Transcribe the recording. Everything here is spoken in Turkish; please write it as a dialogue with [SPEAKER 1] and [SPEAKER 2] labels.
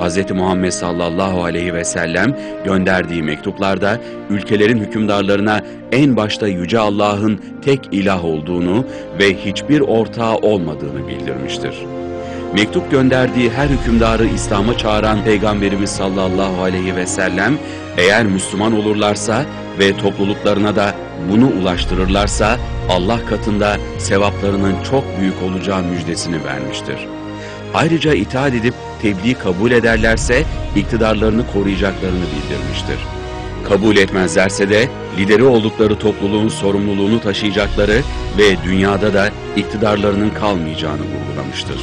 [SPEAKER 1] Hz. Muhammed sallallahu aleyhi ve sellem gönderdiği mektuplarda ülkelerin hükümdarlarına en başta Yüce Allah'ın tek ilah olduğunu ve hiçbir ortağı olmadığını bildirmiştir. Mektup gönderdiği her hükümdarı İslam'a çağıran Peygamberimiz sallallahu aleyhi ve sellem eğer Müslüman olurlarsa ve topluluklarına da bunu ulaştırırlarsa Allah katında sevaplarının çok büyük olacağı müjdesini vermiştir. Ayrıca itaat edip tebliğ kabul ederlerse iktidarlarını koruyacaklarını bildirmiştir. Kabul etmezlerse de lideri oldukları topluluğun sorumluluğunu taşıyacakları ve dünyada da iktidarlarının kalmayacağını vurgulamıştır.